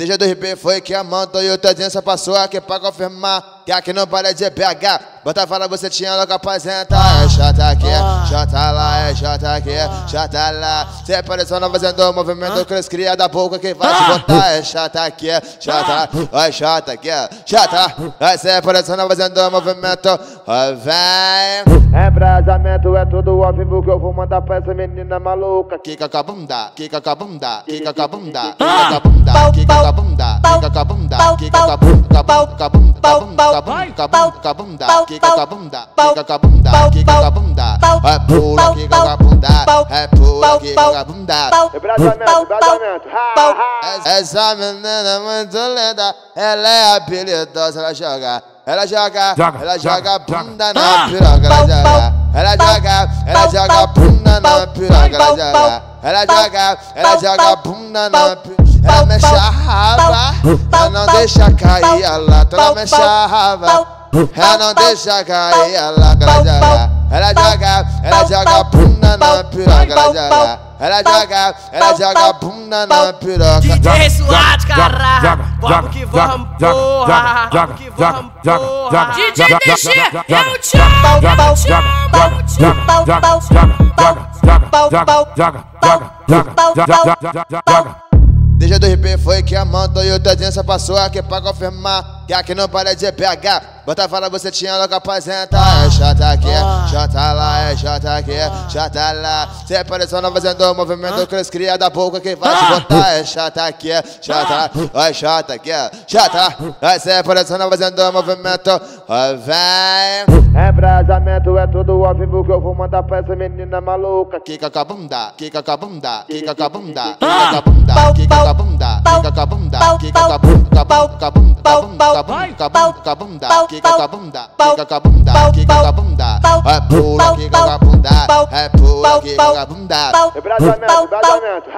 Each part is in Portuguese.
Desde do RP foi que a e o tendência passou aqui pra confirmar que aqui não para de BH. Bota fala, você tinha louca apresenta. É chata aqui, chata lá, é chata aqui, chata lá. Cê apareceu não fazendo o movimento que eles criam da boca que vai te botar. É chata aqui, chata, é chata aqui. Aí cê apareceu não fazendo o movimento, vem. É Embrasamento é tudo ao vivo que eu vou mandar pra essa menina maluca. Kika com a bunda, kika com a bunda, kika com a bunda, kika com a bunda, kika com a bunda, kika com a bunda, kika com a bunda, com a bunda, com a bunda, com a bunda, com a bunda, com a bunda, kika com a bunda, kika com a bunda, kika com a bunda, é pula, kika com a bunda, é pula, kika com a bunda. Embrasamento, embrasamento, Essa menina é muito linda, ela é habilidosa, ela joga. Ela joga, ela joga bunda na piroca, ela joga. Ela joga, ela joga bunda na piroca, ela joga. Ela joga, ela joga bunda na piroca. Ela mexe a raba, ela não deixa cair a lata, ela mexe a raba. Ela não deixa cair a lata, ela joga. Ela joga, ela joga bunda na piroca, ela joga. Ela joga, ela joga bunda na piroca. DJ suado, caralho. Vamos que vamos, porra. Vamos que vamos, porra. DJ DG, eu te amo, eu te amo, eu te amo. Desde do RP foi que a mão e o tendência passou aqui pra confirmar que aqui não para de BH. Bota fala, você tinha louca apresenta. É chata aqui, chata lá, é chata aqui, chata lá. Cê apareceu não fazendo o movimento que eles criam da boca que vai te botar. É chata aqui, chata, é chata aqui, chata. Cê apareceu não fazendo o movimento, vem. Embrasamento é tudo ao vivo que eu vou mandar pra essa menina maluca. Kika com a bunda, kika com a bunda, kika com a bunda, kika com a bunda, kika bunda, com bunda, a bunda, com a bunda, com bunda, com a bunda, kika com bunda, kika com bunda, é pula, kika com bunda, é pula, kika com bunda. Embrasamento, embrasamento,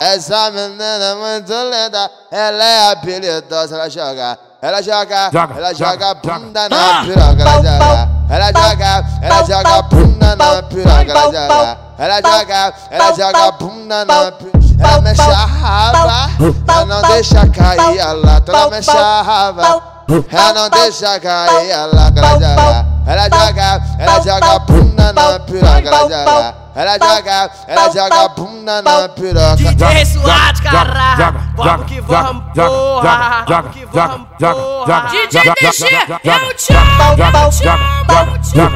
Essa menina é muito linda, ela é habilidosa, ela joga. Ela joga, ela joga bunda na piroca, ela joga. Ela joga, ela joga bunda na piroca, ela joga. Ela joga, bunda na piroca. Ela mexe a raba, ela não deixa cair a lata, ela mexe a raba. Ela não deixa cair a lata, ela joga. Ela joga, ela joga bunda na piroca, ela joga. Ela joga, ela joga bunda na piroca. DJ suado, caralho. Vamos que vamos, porra. Vamos que vamos, porra. DJ DG, eu te amo, eu te amo, eu te amo.